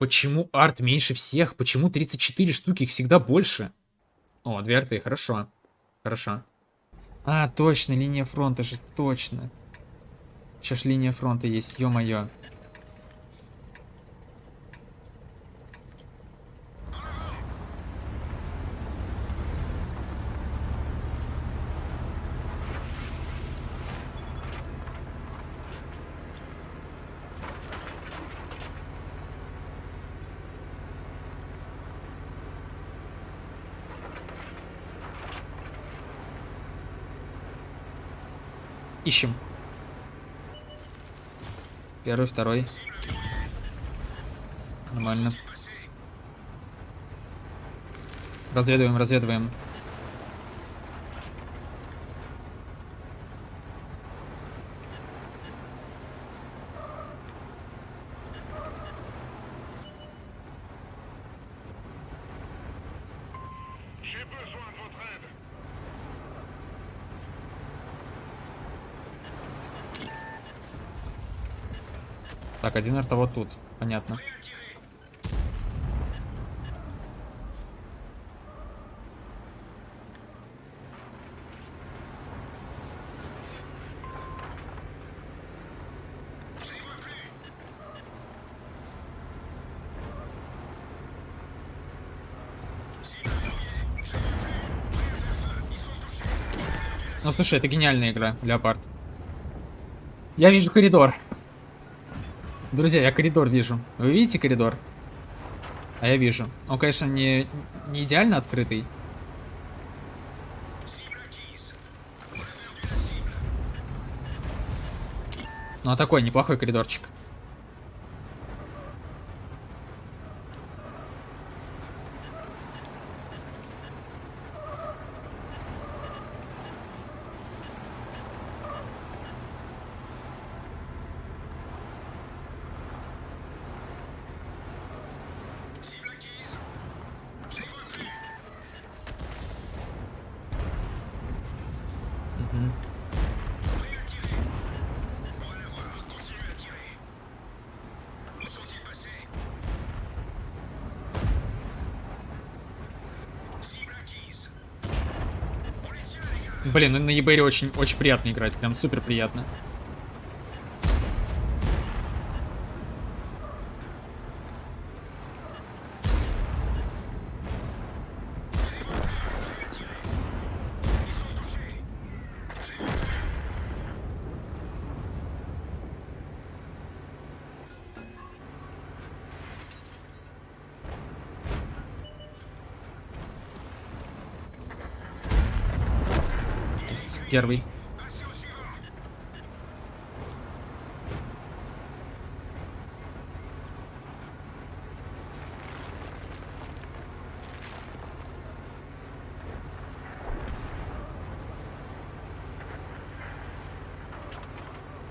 Почему арт меньше всех? Почему 34 штуки? Их всегда больше. О, две арты, хорошо. Хорошо. А, точно, линия фронта же, точно. Сейчас линия фронта есть, ё-моё. Ищем. Первый, второй. Нормально. Разведываем, разведываем. Так, один арта вот тут. Понятно. Ну слушай, это гениальная игра, Леопард. Я вижу коридор. Друзья, я коридор вижу. Вы видите коридор? А я вижу. Он, конечно, не, не идеально открытый. Но такой неплохой коридорчик. Блин, ну на eBay очень, очень приятно играть, прям супер приятно. Первый.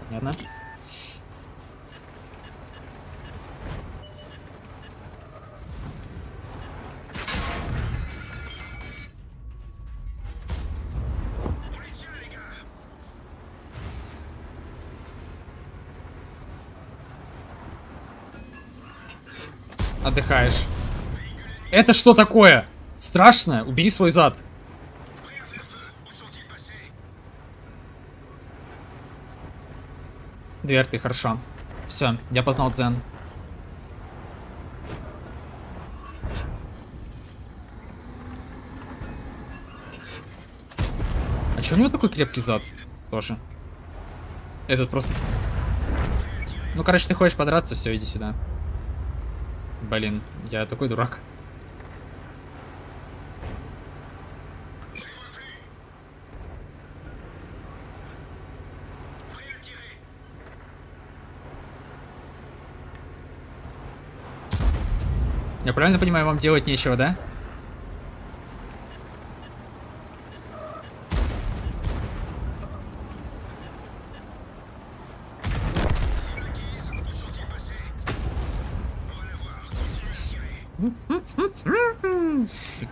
Понятно. Отдыхаешь. Это что такое? Страшное? Убери свой зад. Дверь хорошо. Все, я познал дзен. А че у него такой крепкий зад? Тоже. Этот просто... Ну, короче, ты хочешь подраться, все, иди сюда. Блин, я такой дурак. Я правильно понимаю, вам делать нечего, да?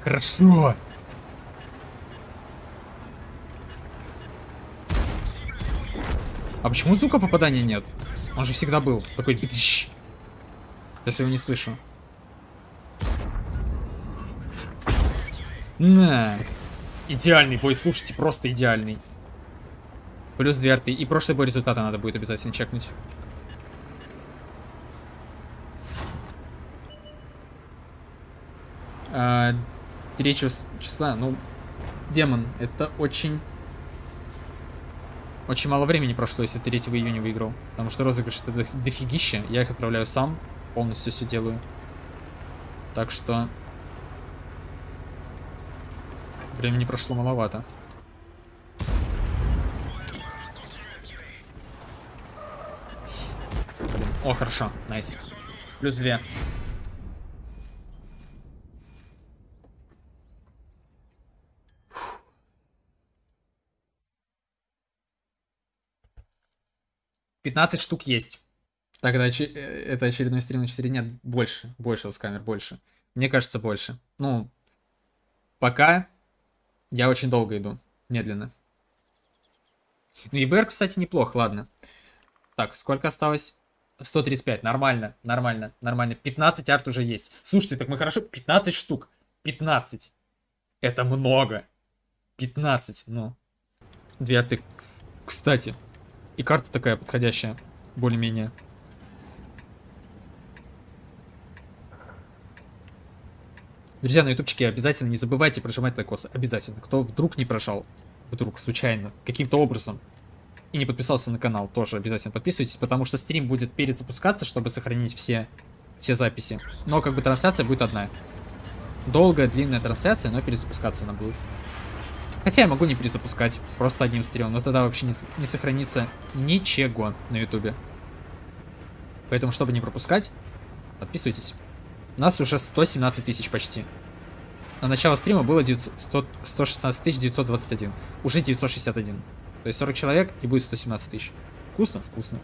Хорошо. А почему звука попадания нет? Он же всегда был. Такой... тыщ. Если его не слышу. На. Идеальный бой, слушайте, просто идеальный. Плюс две. И прошлый бой результата надо будет обязательно чекнуть. А, 3 числа, ну, демон, это очень... Очень мало времени прошло, если 3 июня выиграл. Потому что розыгрыш это дофигища. Я их отправляю сам. Полностью все делаю. Так что... Времени прошло маловато. О, хорошо. Nice. Плюс две. Пятнадцать штук есть. Тогда э, это очередной стрим на 4 дня. Больше. Больше у скамер, больше. Мне кажется, больше. Ну, пока я очень долго иду. Медленно. Ну, ИБР, кстати, неплохо, ладно. Так, сколько осталось? 135, нормально, нормально, нормально. 15 арт уже есть. Слушайте, так мы хорошо... 15 штук. 15. Это много. 15, ну. Две арты. Кстати, и карта такая подходящая, более-менее. Друзья, на ютубчике обязательно не забывайте прожимать лайкосы. Обязательно. Кто вдруг не прожал, вдруг, случайно, каким-то образом, и не подписался на канал, тоже обязательно подписывайтесь, потому что стрим будет перезапускаться, чтобы сохранить все, все записи. Но как бы трансляция будет одна. Долгая, длинная трансляция, но перезапускаться она будет. Хотя я могу не перезапускать, просто одним стримом, но тогда вообще не, не сохранится ничего на ютубе. Поэтому, чтобы не пропускать, подписывайтесь. У нас уже 117 тысяч почти. На начало стрима было 900, 100, 116 921. Уже 961. То есть 40 человек и будет 117 тысяч. Вкусно? Вкусно.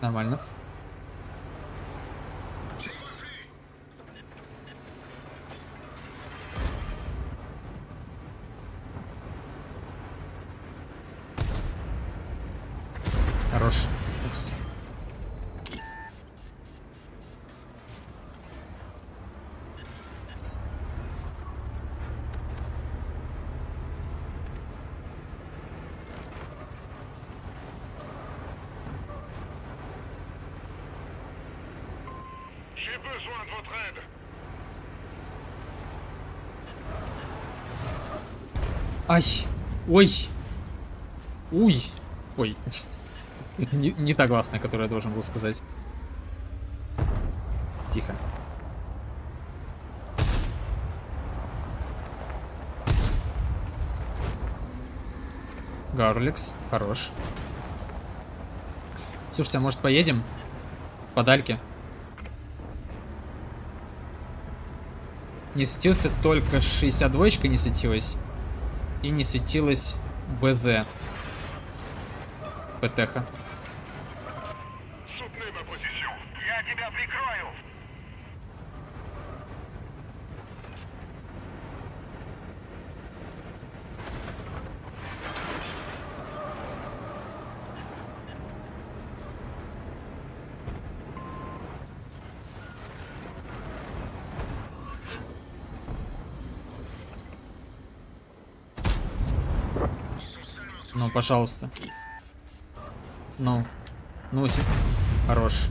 Нормально. Хорош. Упс. J'ai besoin de votre aide. Ай. Ой. Уй. Ой. Не, не та гласная, которую я должен был сказать. Тихо. Гарликс. Хорош. Слушайте, а может поедем? По Не светился только 62 не светилась. И не светилась ВЗ. ПТХ. Ну, пожалуйста. Ну. Си... Хорош.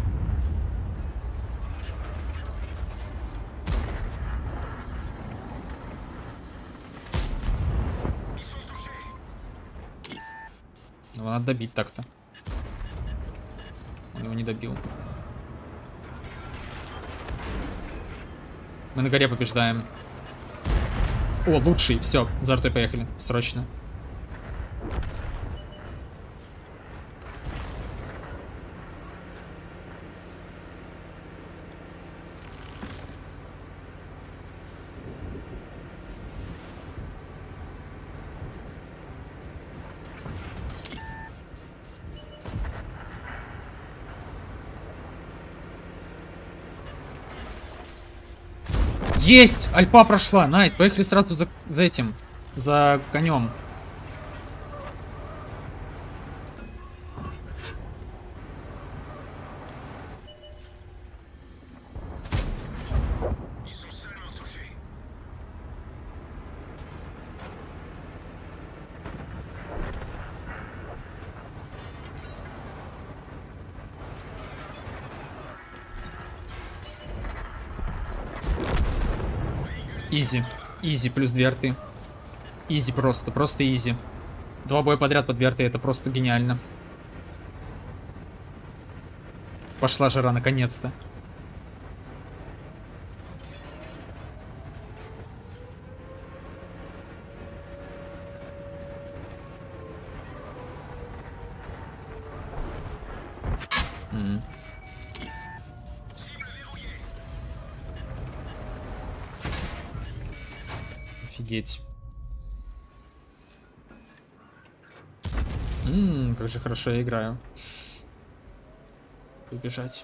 Ну, надо добить так-то. Он его не добил. Мы на горе побеждаем. О, лучший. Все, за артой поехали. Срочно. Есть! Альпа прошла. Nice, поехали сразу за, за этим. За конем. Easy. Easy плюс две арты. Easy просто, просто easy. Два боя подряд по две арты, это просто гениально. Пошла жара, наконец-то. Офигеть. Ммм, как же хорошо я играю. Убежать.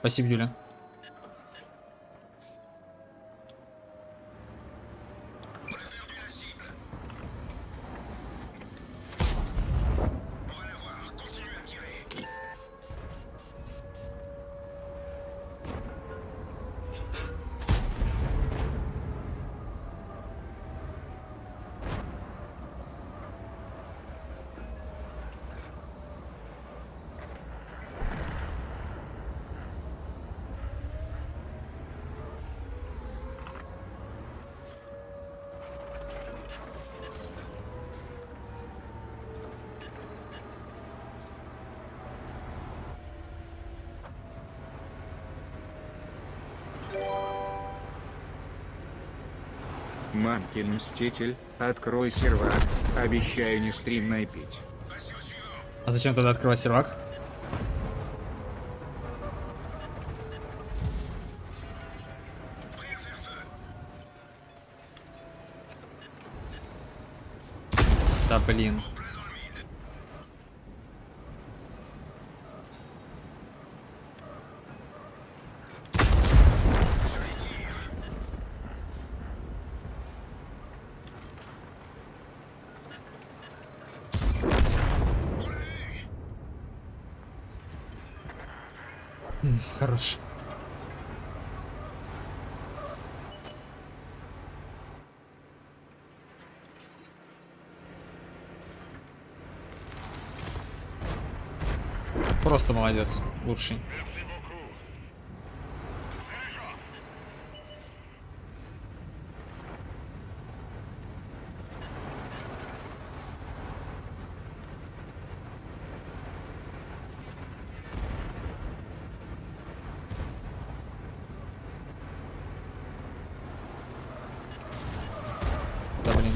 Спасибо, Юля. Мамкин Мститель, открой сервак. Обещаю не стримно пить. А зачем тогда открывать сервак? Да блин. Хорош. Просто молодец, лучший. Merci beaucoup. Да блин.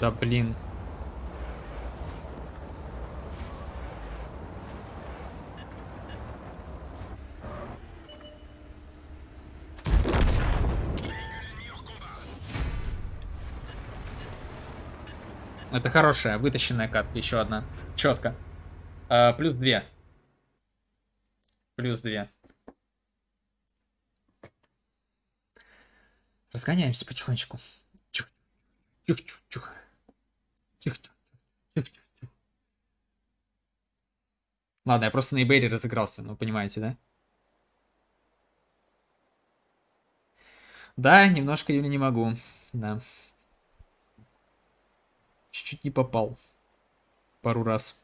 Да блин. Это хорошая, вытащенная катка, еще одна. Четко. А, плюс две. Плюс две. Разгоняемся потихонечку. Чух, чух, чух, Чух, чух, чух, чух, чух. Ладно, я просто на eBay разыгрался, ну понимаете, да? Да, немножко или не могу. Да. Чуть-чуть не попал. Пару раз.